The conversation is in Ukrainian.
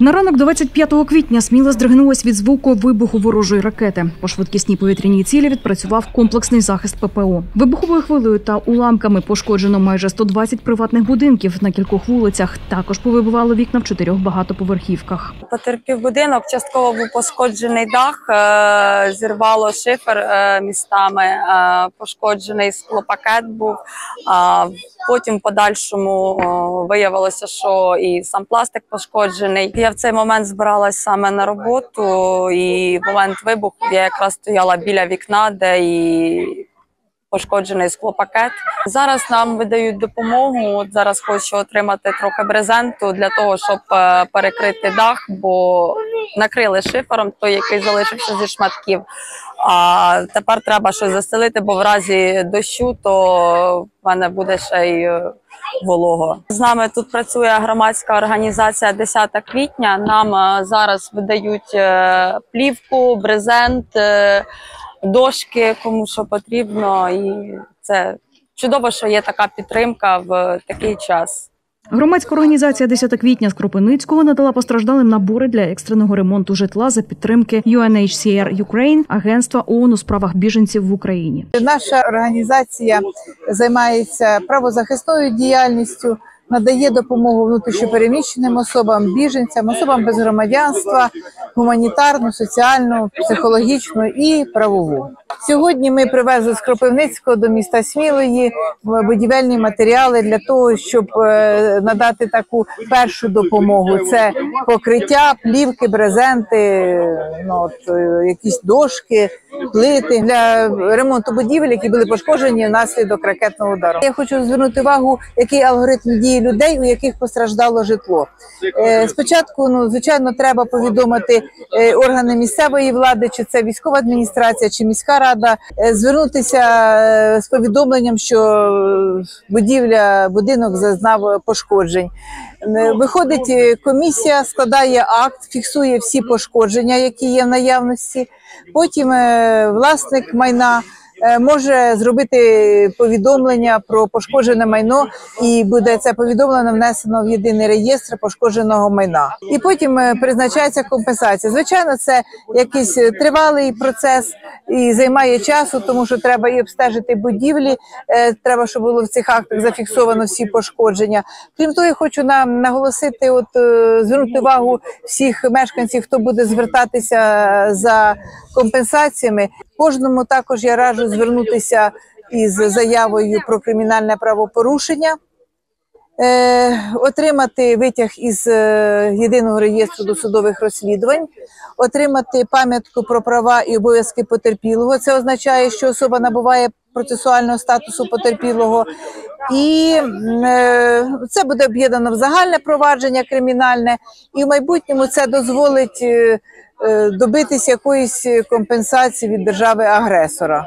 На ранок 25 квітня Сміла здригнулась від звуку вибуху ворожої ракети. По швидкісній повітряній цілі відпрацював комплексний захист ППО. Вибуховою хвилею та уламками пошкоджено майже 120 приватних будинків на кількох вулицях. Також повибивало вікна в чотирьох багатоповерхівках. Потерпів будинок, частково був пошкоджений дах, е, зірвало шифер е, містами, е, пошкоджений склопакет був. Потім в подальшому виявилося, що і сам пластик пошкоджений. Я в цей момент збиралась саме на роботу, і в момент вибуху я якраз стояла біля вікна, де і пошкоджений склопакет. Зараз нам видають допомогу. От зараз хочу отримати трохи брезенту для того, щоб е, перекрити дах, бо накрили шифером, той, який залишився зі шматків. А тепер треба щось застелити, бо в разі дощу то в мене буде ще й е, волого. З нами тут працює громадська організація 10 квітня. Нам е, зараз видають е, плівку, брезент, дошки, кому що потрібно, і це чудово, що є така підтримка в такий час. Громадська організація 10 квітня з Кропивницького надала постраждалим набори для екстреного ремонту житла за підтримки UNHCR Ukraine, агентства ООН у справах біженців в Україні. Наша організація займається правозахисною діяльністю, надає допомогу внутрішньопереміщеним особам, біженцям, особам без громадянства, гуманітарну, соціальну, психологічну і правову. Сьогодні ми привезли з Кропивницького до міста Смілої будівельні матеріали для того, щоб е, надати таку першу допомогу. Це покриття, плівки, брезенти, ну, от, е, якісь дошки, плити для ремонту будівель, які були пошкоджені внаслідок ракетного удару. Я хочу звернути увагу, який алгоритм дії людей, у яких постраждало житло. Е, Спочатку, ну звичайно, треба повідомити органи місцевої влади, чи це військова адміністрація, чи міська рада, е, звернутися е, з повідомленням, що е, будівля, будинок зазнав пошкоджень. Е, Виходить е, комісія, складає акт, фіксує всі пошкодження, які є в наявності. Потім е, власник майна е, може зробити повідомлення про пошкоджене майно, і буде це повідомлено внесено в єдиний реєстр пошкодженого майна. І потім е, призначається компенсація. Звичайно, це якийсь е, тривалий процес і займає часу, тому що треба і обстежити будівлі. е, Треба, щоб було в цих актах зафіксовано всі пошкодження. Крім того, я хочу нам наголосити, от е, звернути увагу всіх мешканців, хто буде звертатися за компенсаціями. Кожному також я раджу звернутися із заявою про кримінальне правопорушення. Е, отримати витяг із е, єдиного реєстру досудових розслідувань, отримати пам'ятку про права і обов'язки потерпілого. Це означає, що особа набуває процесуального статусу потерпілого, і е, це буде об'єднано в загальне провадження кримінальне, і в майбутньому це дозволить е, е, якоїсь компенсації від держави агресора.